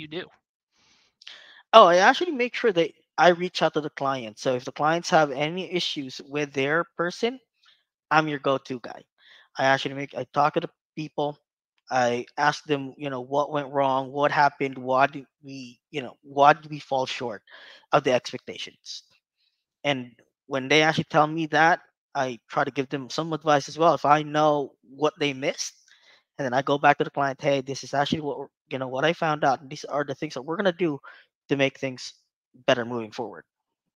you do? Oh, I actually make sure that I reach out to the client. So if the clients have any issues with their person, I'm your go-to guy. I actually make I talk to the people. I ask them, you know, what went wrong, what happened, why did we, you know, why did we fall short of the expectations. And when they actually tell me that, I try to give them some advice as well. If I know what they missed, and then I go back to the client, hey, this is actually what you know what I found out. And these are the things that we're gonna do to make things better moving forward.